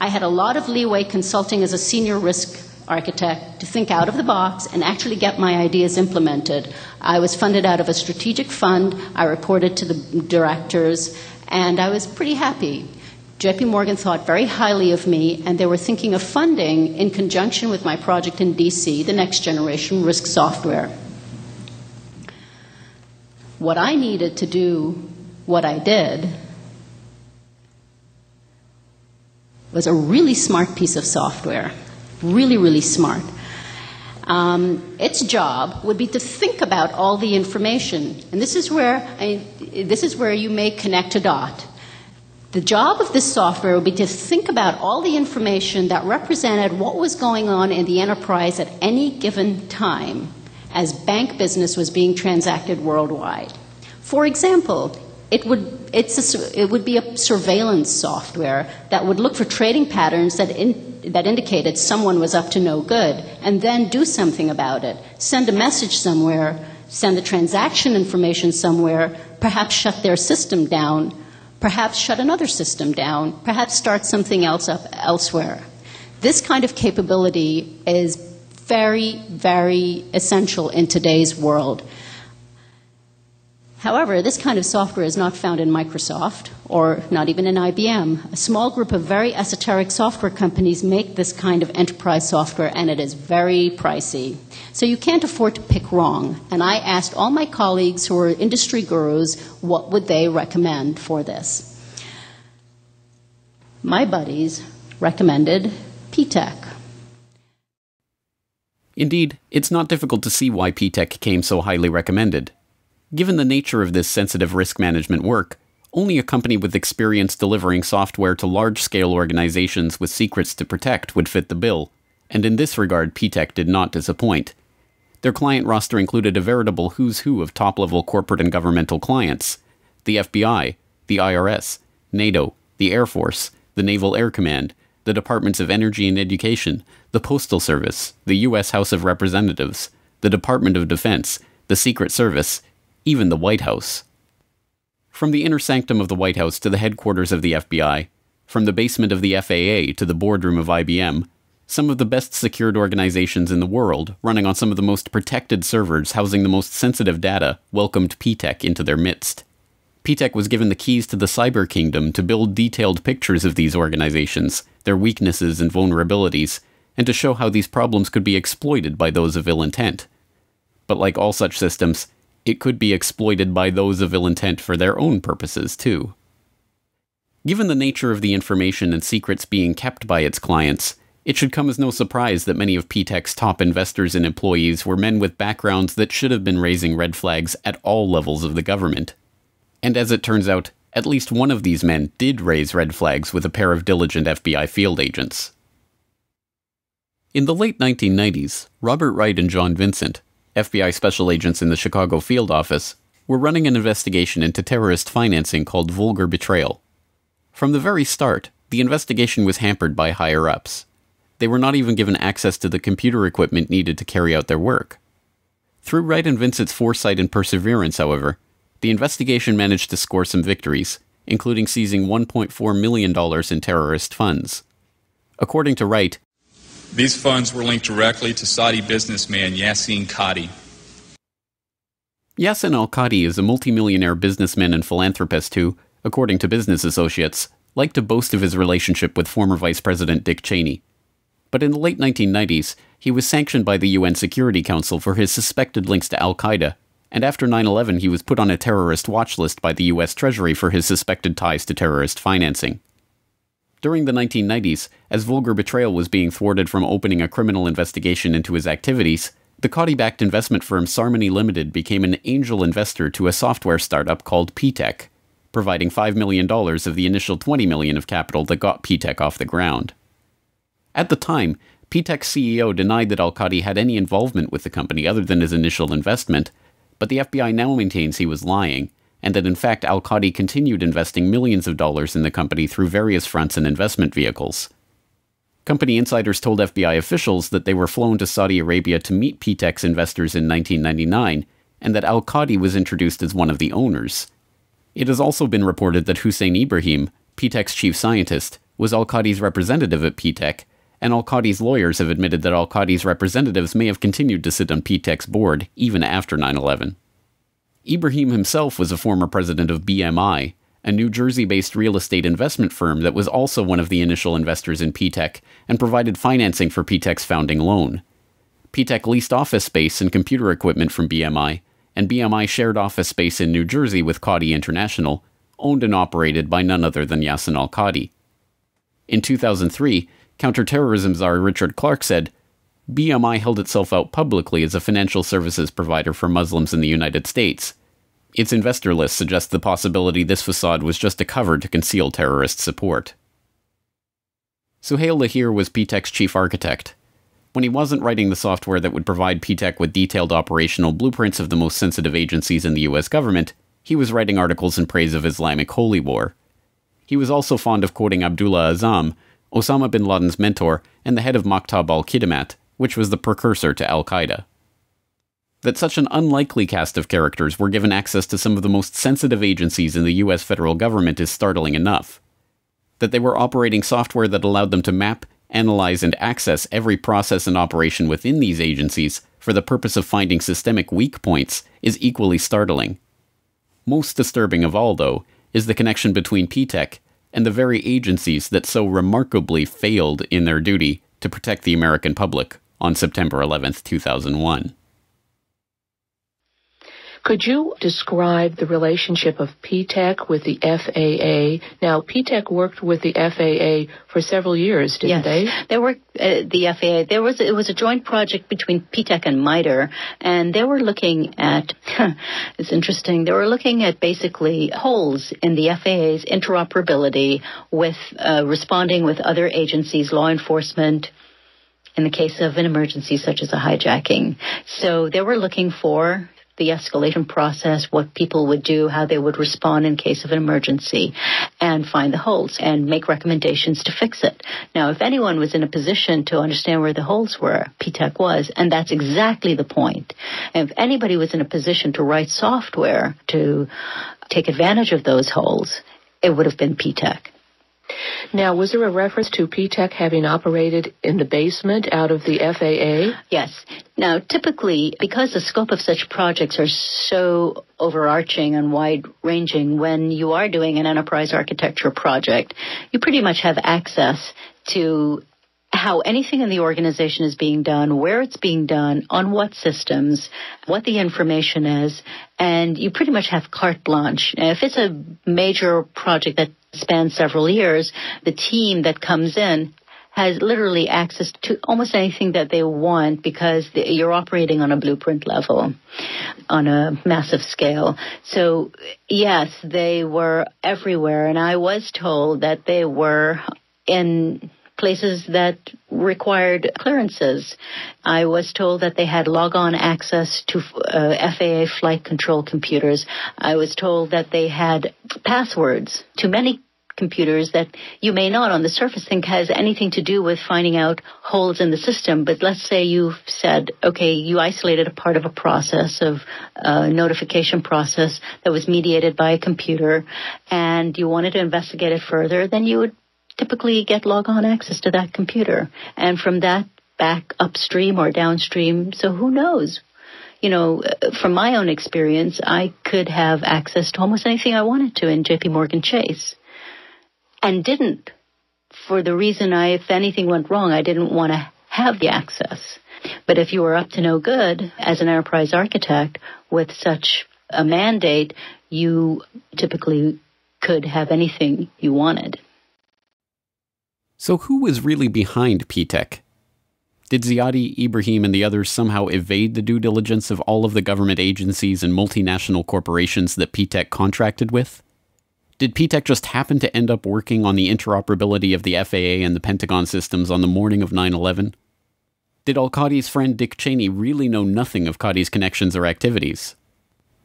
Speaker 25: I had a lot of leeway consulting as a senior risk architect to think out of the box and actually get my ideas implemented. I was funded out of a strategic fund. I reported to the directors, and I was pretty happy. JP Morgan thought very highly of me, and they were thinking of funding, in conjunction with my project in DC, the next generation risk software. What I needed to do what I did was a really smart piece of software really, really smart. Um, its job would be to think about all the information, and this is where I, this is where you may connect a dot. The job of this software would be to think about all the information that represented what was going on in the enterprise at any given time as bank business was being transacted worldwide. For example, it would, it's a, it would be a surveillance software that would look for trading patterns that in, that indicated someone was up to no good, and then do something about it. Send a message somewhere, send the transaction information somewhere, perhaps shut their system down, perhaps shut another system down, perhaps start something else up elsewhere. This kind of capability is very, very essential in today's world. However, this kind of software is not found in Microsoft or not even in IBM. A small group of very esoteric software companies make this kind of enterprise software, and it is very pricey. So you can't afford to pick wrong. And I asked all my colleagues who are industry gurus what would they recommend for this. My buddies recommended P-TECH.
Speaker 12: Indeed, it's not difficult to see why P-TECH came so highly recommended. Given the nature of this sensitive risk management work, only a company with experience delivering software to large scale organizations with secrets to protect would fit the bill, and in this regard, P-TECH did not disappoint. Their client roster included a veritable who's who of top level corporate and governmental clients the FBI, the IRS, NATO, the Air Force, the Naval Air Command, the Departments of Energy and Education, the Postal Service, the U.S. House of Representatives, the Department of Defense, the Secret Service, even the White House. From the inner sanctum of the White House to the headquarters of the FBI, from the basement of the FAA to the boardroom of IBM, some of the best secured organizations in the world, running on some of the most protected servers housing the most sensitive data, welcomed P-TECH into their midst. P-TECH was given the keys to the cyber kingdom to build detailed pictures of these organizations, their weaknesses and vulnerabilities, and to show how these problems could be exploited by those of ill intent. But like all such systems, it could be exploited by those of ill intent for their own purposes, too. Given the nature of the information and secrets being kept by its clients, it should come as no surprise that many of P-TECH's top investors and employees were men with backgrounds that should have been raising red flags at all levels of the government. And as it turns out, at least one of these men did raise red flags with a pair of diligent FBI field agents. In the late 1990s, Robert Wright and John Vincent, FBI special agents in the Chicago field office, were running an investigation into terrorist financing called Vulgar Betrayal. From the very start, the investigation was hampered by higher ups. They were not even given access to the computer equipment needed to carry out their work. Through Wright and Vincent's foresight and perseverance, however, the investigation managed to score some victories, including seizing $1.4 million in terrorist funds. According to Wright,
Speaker 26: these funds were linked directly to Saudi businessman Yassin Qadhi.
Speaker 12: Yassin al Qadhi is a multimillionaire businessman and philanthropist who, according to Business Associates, liked to boast of his relationship with former Vice President Dick Cheney. But in the late 1990s, he was sanctioned by the UN Security Council for his suspected links to Al Qaeda and after 9 11, he was put on a terrorist watch list by the US Treasury for his suspected ties to terrorist financing. During the 1990s, as Vulgar Betrayal was being thwarted from opening a criminal investigation into his activities, the Qadhi backed investment firm Sarmony Limited became an angel investor to a software startup called P-TECH, providing $5 million of the initial 20 million of capital that got P-TECH off the ground. At the time, P-TECH's CEO denied that Al Qadhi had any involvement with the company other than his initial investment, but the FBI now maintains he was lying, and that in fact Al Qadhi continued investing millions of dollars in the company through various fronts and investment vehicles. Company insiders told FBI officials that they were flown to Saudi Arabia to meet P-TECH's investors in 1999, and that Al Qadhi was introduced as one of the owners. It has also been reported that Hussein Ibrahim, P-TECH's chief scientist, was Al Qadhi's representative at P-TECH and Al Qadhi's lawyers have admitted that Al Qadhi's representatives may have continued to sit on P-TECH's board even after 9 11. Ibrahim himself was a former president of BMI, a New Jersey based real estate investment firm that was also one of the initial investors in P-TECH and provided financing for P-TECH's founding loan. P-TECH leased office space and computer equipment from BMI, and BMI shared office space in New Jersey with Qadhi International, owned and operated by none other than Yassin al Qadhi. In 2003, Counterterrorism czar Richard Clarke said, BMI held itself out publicly as a financial services provider for Muslims in the United States. Its investor list suggests the possibility this facade was just a cover to conceal terrorist support. Suheil Laher was P-TECH's chief architect. When he wasn't writing the software that would provide P-TECH with detailed operational blueprints of the most sensitive agencies in the US government, he was writing articles in praise of Islamic holy war. He was also fond of quoting Abdullah Azzam, Osama bin Laden's mentor and the head of Maktab al Khidmat, which was the precursor to Al Qaeda. That such an unlikely cast of characters were given access to some of the most sensitive agencies in the US federal government is startling enough. That they were operating software that allowed them to map, analyze, and access every process and operation within these agencies for the purpose of finding systemic weak points is equally startling. Most disturbing of all, though, is the connection between P-TECH and the very agencies that so remarkably failed in their duty to protect the American public on September 11, 2001.
Speaker 27: Could you describe the relationship of P-TECH with the FAA? Now, P-TECH worked with the FAA for several years, didn't
Speaker 28: yes.
Speaker 27: they?
Speaker 28: They worked uh, the FAA. There was it was a joint project between P-TECH and MITRE, and they were looking at. it's interesting. They were looking at basically holes in the FAA's interoperability with uh, responding with other agencies, law enforcement, in the case of an emergency such as a hijacking. So they were looking for the escalation process, what people would do, how they would respond in case of an emergency, and find the holes and make recommendations to fix it. Now, if anyone was in a position to understand where the holes were, P-TECH was, and that's exactly the point. And if anybody was in a position to write software to take advantage of those holes, it would have been P-TECH.
Speaker 27: Now, was there a reference to P-TECH having operated in the basement out of the FAA?
Speaker 28: Yes. Now, typically, because the scope of such projects are so overarching and wide ranging, when you are doing an enterprise architecture project, you pretty much have access to how anything in the organization is being done, where it's being done, on what systems, what the information is, and you pretty much have carte blanche. Now, if it's a major project that spans several years, the team that comes in has literally access to almost anything that they want because you're operating on a blueprint level on a massive scale. So, yes, they were everywhere, and I was told that they were in places that required clearances. I was told that they had log-on access to uh, FAA flight control computers. I was told that they had passwords to many computers that you may not on the surface think has anything to do with finding out holes in the system. But let's say you've said, okay, you isolated a part of a process of a notification process that was mediated by a computer and you wanted to investigate it further, then you would typically get log on access to that computer. And from that back upstream or downstream, so who knows? You know, uh, from my own experience, I could have access to almost anything I wanted to in JP Morgan Chase and didn't for the reason I, if anything went wrong, I didn't want to have the access. But if you were up to no good as an enterprise architect with such a mandate, you typically could have anything you wanted.
Speaker 12: So, who was really behind P-TECH? Did Ziade, Ibrahim, and the others somehow evade the due diligence of all of the government agencies and multinational corporations that P-TECH contracted with? Did P-TECH just happen to end up working on the interoperability of the FAA and the Pentagon systems on the morning of 9 11? Did Al Qadi's friend Dick Cheney really know nothing of Qadi's connections or activities?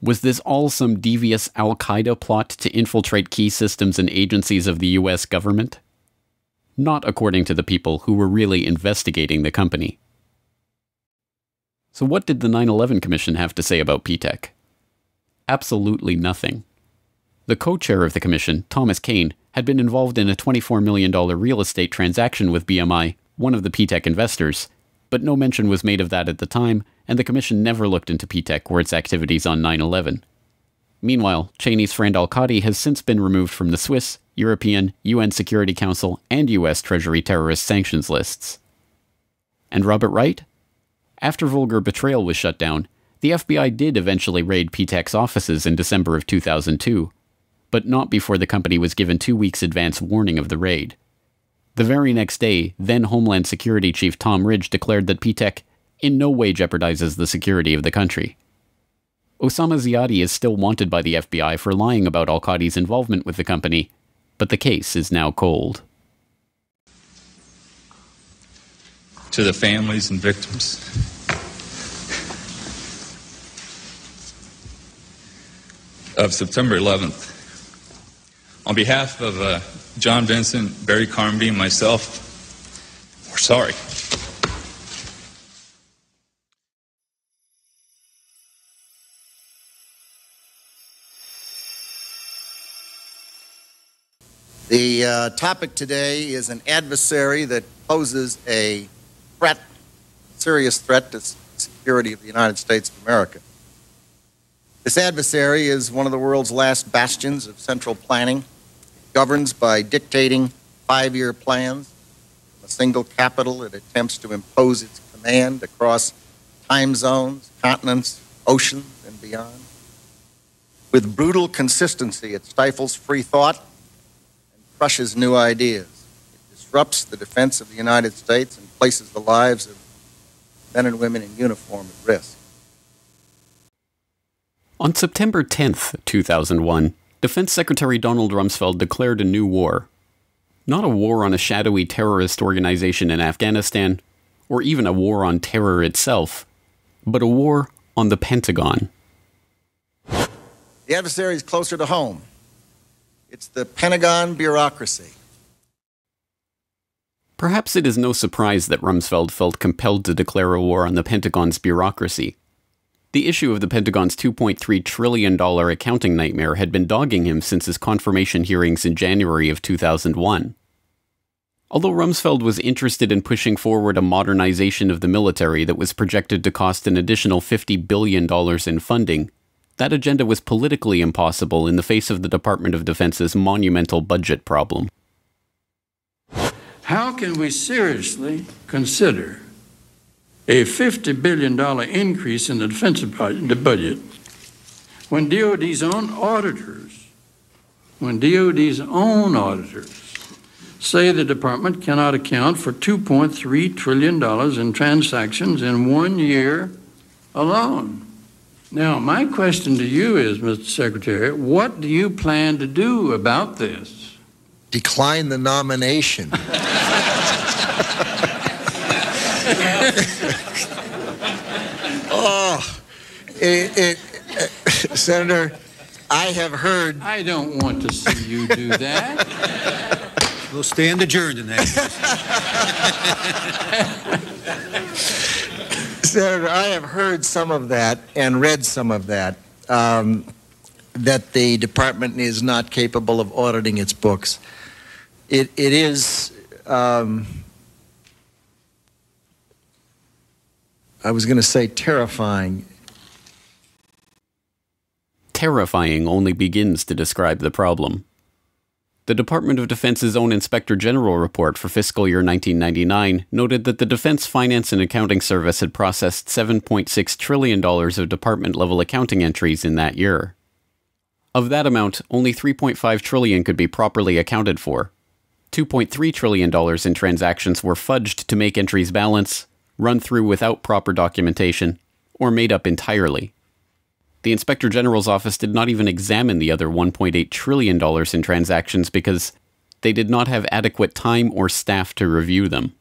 Speaker 12: Was this all some devious Al Qaeda plot to infiltrate key systems and agencies of the US government? Not according to the people who were really investigating the company. So, what did the 9 11 Commission have to say about P-TECH? Absolutely nothing. The co chair of the commission, Thomas Kean, had been involved in a $24 million real estate transaction with BMI, one of the P-TECH investors, but no mention was made of that at the time, and the commission never looked into P-TECH or its activities on 9 11. Meanwhile, Cheney's friend Al Qadi has since been removed from the Swiss, European, UN Security Council, and US Treasury terrorist sanctions lists. And Robert Wright? After Vulgar Betrayal was shut down, the FBI did eventually raid P-TECH's offices in December of 2002, but not before the company was given two weeks advance warning of the raid. The very next day, then Homeland Security Chief Tom Ridge declared that P-TECH in no way jeopardizes the security of the country. Osama Ziade is still wanted by the FBI for lying about Al Qadi's involvement with the company, but the case is now cold.
Speaker 26: To the families and victims, of September 11th, on behalf of uh, John Vincent, Barry Carmody, and myself, we're sorry.
Speaker 29: The uh, topic today is an adversary that poses a threat, serious threat to security of the United States of America. This adversary is one of the world's last bastions of central planning Governs by dictating five year plans. From a single capital, it attempts to impose its command across time zones, continents, oceans, and beyond. With brutal consistency, it stifles free thought and crushes new ideas. It disrupts the defense of the United States and places the lives of men and women in uniform at risk.
Speaker 12: On September 10th, 2001, Defense Secretary Donald Rumsfeld declared a new war. Not a war on a shadowy terrorist organization in Afghanistan, or even a war on terror itself, but a war on the Pentagon.
Speaker 29: The adversary is closer to home. It's the Pentagon bureaucracy.
Speaker 12: Perhaps it is no surprise that Rumsfeld felt compelled to declare a war on the Pentagon's bureaucracy. The issue of the Pentagon's $2.3 trillion accounting nightmare had been dogging him since his confirmation hearings in January of 2001. Although Rumsfeld was interested in pushing forward a modernization of the military that was projected to cost an additional $50 billion in funding, that agenda was politically impossible in the face of the Department of Defense's monumental budget problem.
Speaker 30: How can we seriously consider a $50 billion increase in the defense budget when DOD's own auditors, when DOD's own auditors say the department cannot account for $2.3 trillion in transactions in one year alone? Now, my question to you is, Mr. Secretary, what do you plan to do about this?
Speaker 29: Decline the nomination. [LAUGHS] oh, it, it, uh, Senator, I have heard.
Speaker 30: I don't want to see you do that. [LAUGHS]
Speaker 31: we'll stand adjourned in that [LAUGHS]
Speaker 29: Senator, I have heard some of that and read some of that. Um, that the department is not capable of auditing its books. It, it is. Um, I was going to say terrifying.
Speaker 12: Terrifying only begins to describe the problem. The Department of Defense's own Inspector General report for fiscal year 1999 noted that the Defense Finance and Accounting Service had processed $7.6 trillion of department level accounting entries in that year. Of that amount, only 3.5 trillion could be properly accounted for. 2.3 trillion dollars in transactions were fudged to make entries balance, run through without proper documentation, or made up entirely. The Inspector General's office did not even examine the other $1.8 trillion in transactions because they did not have adequate time or staff to review them.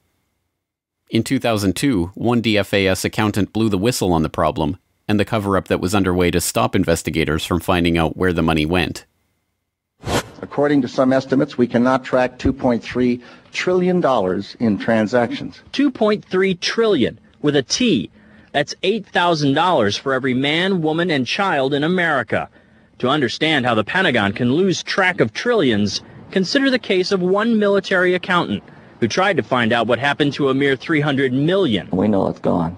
Speaker 12: In 2002, one DFAS accountant blew the whistle on the problem and the cover up that was underway to stop investigators from finding out where the money went.
Speaker 29: According to some estimates, we cannot track $2.3 trillion in transactions.
Speaker 32: 2.3 trillion with a T. That's $8,000 for every man, woman, and child in America. To understand how the Pentagon can lose track of trillions, consider the case of one military accountant who tried to find out what happened to a mere 300 million.
Speaker 33: We know it's gone,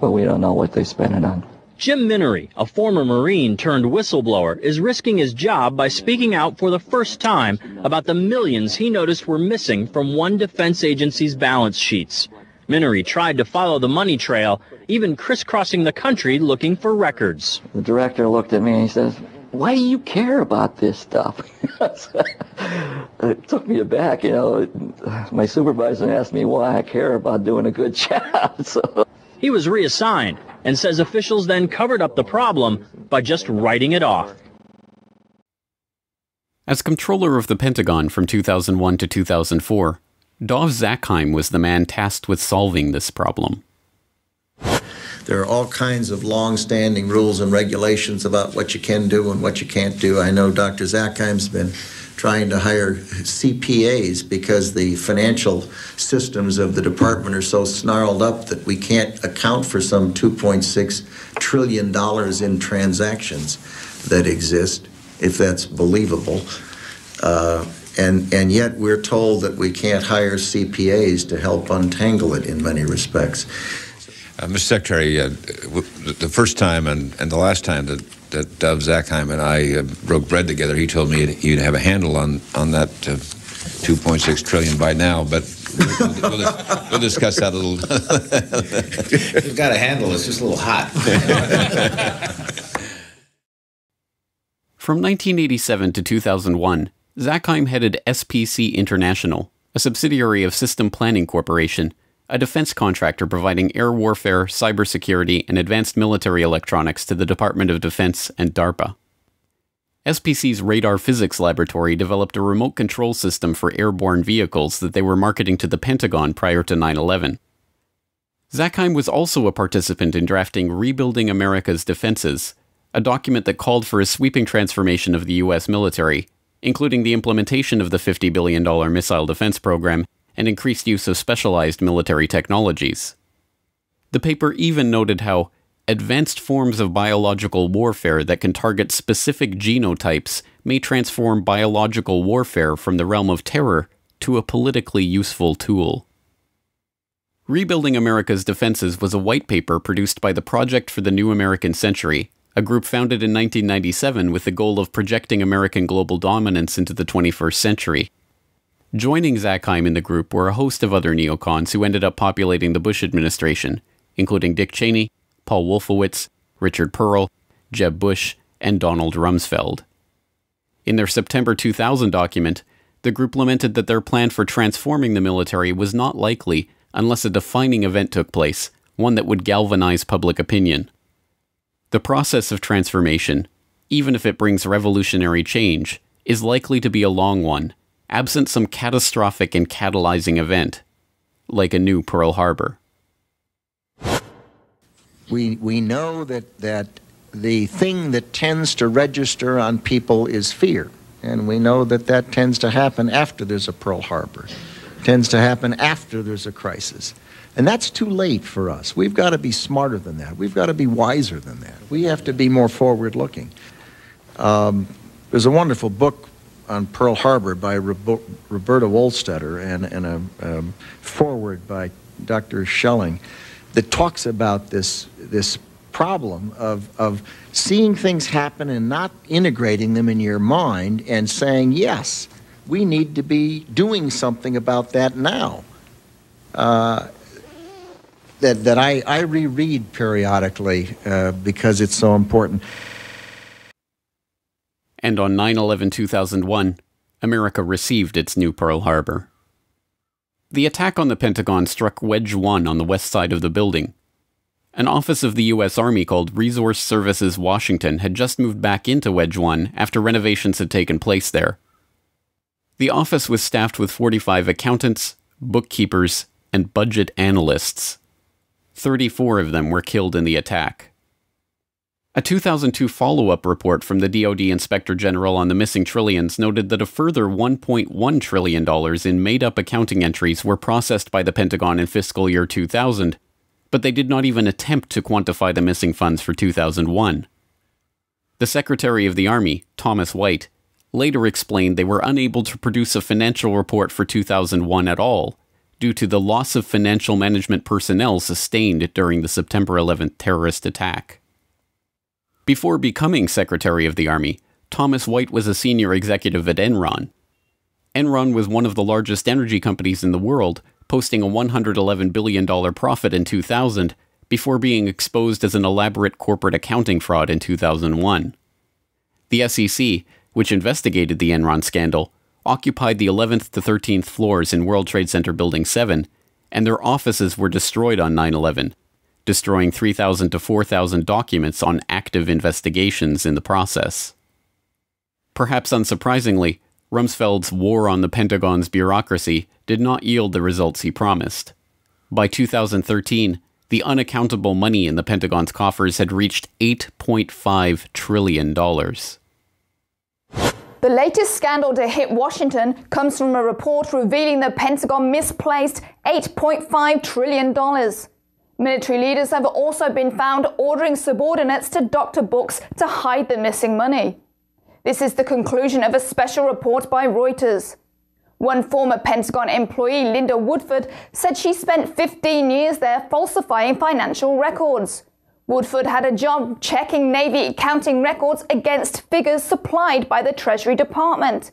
Speaker 33: but we don't know what they spent it on.
Speaker 32: Jim Minnery, a former Marine turned whistleblower, is risking his job by speaking out for the first time about the millions he noticed were missing from one defense agency's balance sheets. Minnery tried to follow the money trail, even crisscrossing the country looking for records.
Speaker 33: The director looked at me and he says, why do you care about this stuff? [LAUGHS] it took me aback, you know. My supervisor asked me why I care about doing a good [LAUGHS] job. So.
Speaker 32: He was reassigned and says officials then covered up the problem by just writing it off.
Speaker 12: As controller of the Pentagon from 2001 to 2004, Dov Zakheim was the man tasked with solving this problem.
Speaker 29: There are all kinds of long-standing rules and regulations about what you can do and what you can't do. I know Dr. Zakheim's been trying to hire CPAs because the financial systems of the department are so snarled up that we can't account for some $2.6 trillion in transactions that exist, if that's believable. Uh, and, and yet we're told that we can't hire CPAs to help untangle it in many respects.
Speaker 34: Uh, Mr. Secretary, uh, the first time and, and the last time that, that Dov Zakheim and I uh, broke bread together, he told me you'd have a handle on, on that uh, 2.6 trillion by now, but we'll, we'll, we'll discuss that a little. [LAUGHS] [LAUGHS]
Speaker 16: You've got a handle, it's just a little hot. [LAUGHS]
Speaker 12: From 1987 to 2001, Zakheim headed SPC International, a subsidiary of System Planning Corporation, a defense contractor providing air warfare, cybersecurity, and advanced military electronics to the Department of Defense and DARPA. SPC's Radar Physics Laboratory developed a remote control system for airborne vehicles that they were marketing to the Pentagon prior to 9 11. Zakheim was also a participant in drafting Rebuilding America's Defenses, a document that called for a sweeping transformation of the U.S. military including the implementation of the $50 billion missile defense program and increased use of specialized military technologies. The paper even noted how advanced forms of biological warfare that can target specific genotypes may transform biological warfare from the realm of terror to a politically useful tool. Rebuilding America's Defenses was a white paper produced by the Project for the New American Century a group founded in 1997 with the goal of projecting American global dominance into the 21st century. Joining Zakheim in the group were a host of other neocons who ended up populating the Bush administration, including Dick Cheney, Paul Wolfowitz, Richard Perle, Jeb Bush, and Donald Rumsfeld. In their September 2000 document, the group lamented that their plan for transforming the military was not likely unless a defining event took place, one that would galvanize public opinion. The process of transformation, even if it brings revolutionary change, is likely to be a long one, absent some catastrophic and catalyzing event, like a new Pearl Harbor.
Speaker 29: We, we know that, that the thing that tends to register on people is fear. And we know that that tends to happen after there's a Pearl Harbor, tends to happen after there's a crisis. And that's too late for us. We've got to be smarter than that. We've got to be wiser than that. We have to be more forward looking. Um, there's a wonderful book on Pearl Harbor by Roberta Wohlstetter and, and a um, foreword by Dr. Schelling that talks about this, this problem of, of seeing things happen and not integrating them in your mind and saying, yes, we need to be doing something about that now. Uh, that, that I, I reread periodically uh, because it's so important.
Speaker 12: And on 9 11 2001, America received its new Pearl Harbor. The attack on the Pentagon struck Wedge 1 on the west side of the building. An office of the U.S. Army called Resource Services Washington had just moved back into Wedge 1 after renovations had taken place there. The office was staffed with 45 accountants, bookkeepers, and budget analysts 34 of them were killed in the attack. A 2002 follow up report from the DoD Inspector General on the missing trillions noted that a further $1.1 trillion in made up accounting entries were processed by the Pentagon in fiscal year 2000, but they did not even attempt to quantify the missing funds for 2001. The Secretary of the Army, Thomas White, later explained they were unable to produce a financial report for 2001 at all due to the loss of financial management personnel sustained during the September 11th terrorist attack. Before becoming Secretary of the Army, Thomas White was a senior executive at Enron. Enron was one of the largest energy companies in the world, posting a $111 billion profit in 2000 before being exposed as an elaborate corporate accounting fraud in 2001. The SEC, which investigated the Enron scandal, occupied the 11th to 13th floors in World Trade Center Building 7, and their offices were destroyed on 9 11, destroying 3,000 to 4,000 documents on active investigations in the process. Perhaps unsurprisingly, Rumsfeld's war on the Pentagon's bureaucracy did not yield the results he promised. By 2013, the unaccountable money in the Pentagon's coffers had reached $8.5 trillion.
Speaker 35: The latest scandal to hit Washington comes from a report revealing the Pentagon misplaced $8.5 trillion. Military leaders have also been found ordering subordinates to doctor books to hide the missing money. This is the conclusion of a special report by Reuters. One former Pentagon employee, Linda Woodford, said she spent 15 years there falsifying financial records. Woodford had a job checking Navy accounting records against figures supplied by the Treasury Department.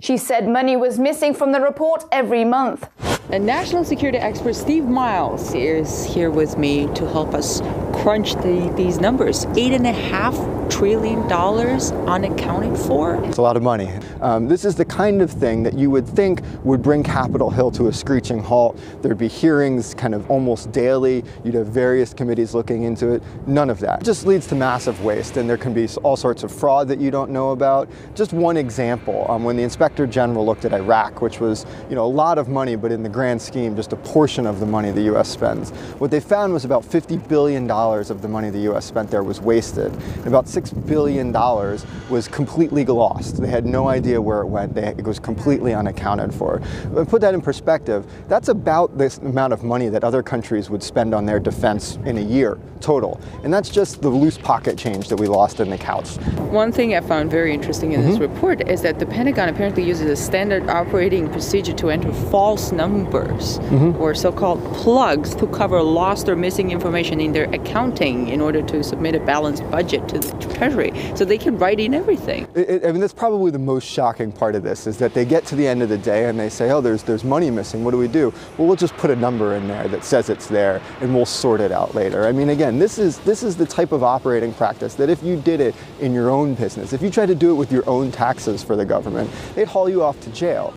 Speaker 35: She said money was missing from the report every month.
Speaker 36: And national security expert Steve Miles is here with me to help us crunch the, these numbers. Eight and a half trillion dollars unaccounted for.
Speaker 37: It's a lot of money. Um, this is the kind of thing that you would think would bring Capitol Hill to a screeching halt. There'd be hearings kind of almost daily. You'd have various committees looking into it. None of that. It just leads to massive waste, and there can be all sorts of fraud that you don't know about. Just one example: um, when the Inspector General looked at Iraq, which was you know a lot of money, but in the grand scheme, just a portion of the money the U.S. spends. What they found was about 50 billion dollars of the money the U.S. spent there was wasted, and about six billion dollars was completely lost. They had no idea where it went. They, it was completely unaccounted for. But put that in perspective, that's about this amount of money that other countries would spend on their defense in a year total. And that's just the loose pocket change that we lost in the couch.
Speaker 36: One thing I found very interesting in this mm-hmm. report is that the Pentagon apparently uses a standard operating procedure to enter false numbers Mm-hmm. or so-called plugs to cover lost or missing information in their accounting in order to submit a balanced budget to the Treasury. So they can write in everything.
Speaker 37: It, it- I mean, that's probably the most shocking part of this is that they get to the end of the day and they say, oh, there's, there's money missing. What do we do? Well, we'll just put a number in there that says it's there and we'll sort it out later. I mean, again, this is, this is the type of operating practice that if you did it in your own business, if you tried to do it with your own taxes for the government, they'd haul you off to jail.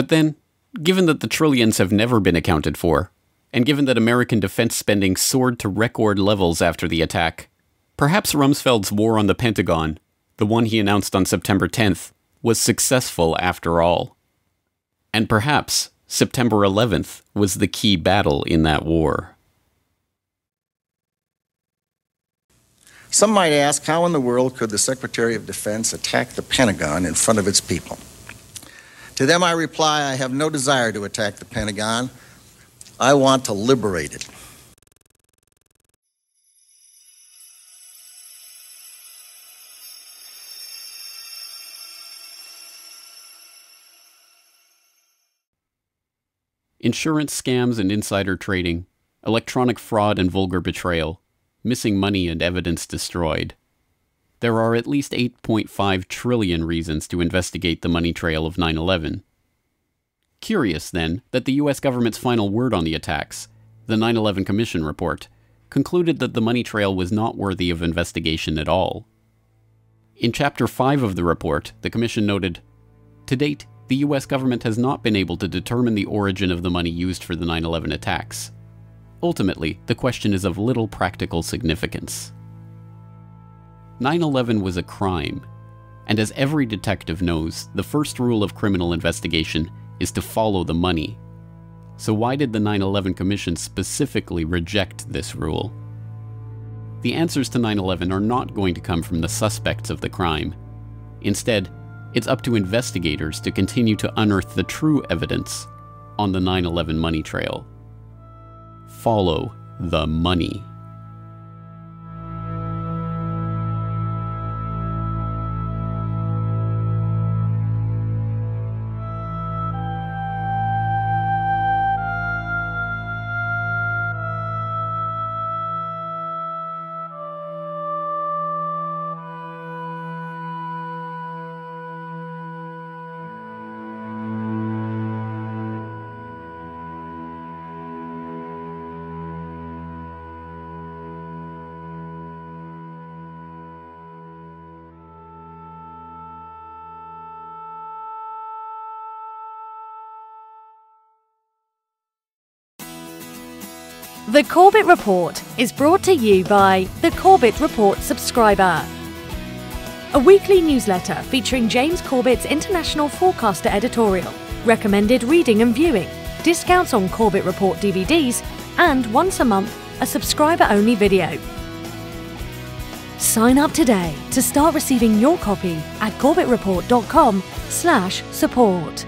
Speaker 12: But then, given that the trillions have never been accounted for, and given that American defense spending soared to record levels after the attack, perhaps Rumsfeld's war on the Pentagon, the one he announced on September 10th, was successful after all. And perhaps September 11th was the key battle in that war.
Speaker 29: Some might ask how in the world could the Secretary of Defense attack the Pentagon in front of its people? To them, I reply I have no desire to attack the Pentagon. I want to liberate it.
Speaker 12: Insurance scams and insider trading, electronic fraud and vulgar betrayal, missing money and evidence destroyed. There are at least 8.5 trillion reasons to investigate the money trail of 9 11. Curious, then, that the US government's final word on the attacks, the 9 11 Commission report, concluded that the money trail was not worthy of investigation at all. In Chapter 5 of the report, the Commission noted To date, the US government has not been able to determine the origin of the money used for the 9 11 attacks. Ultimately, the question is of little practical significance. 9 11 was a crime, and as every detective knows, the first rule of criminal investigation is to follow the money. So, why did the 9 11 Commission specifically reject this rule? The answers to 9 11 are not going to come from the suspects of the crime. Instead, it's up to investigators to continue to unearth the true evidence on the 9 11 money trail. Follow the money.
Speaker 38: The Corbett Report is brought to you by the Corbett Report subscriber. A weekly newsletter featuring James Corbett's International Forecaster editorial, recommended reading and viewing, discounts on Corbett Report DVDs, and once a month, a subscriber only video. Sign up today to start receiving your copy at corbettreport.com/support.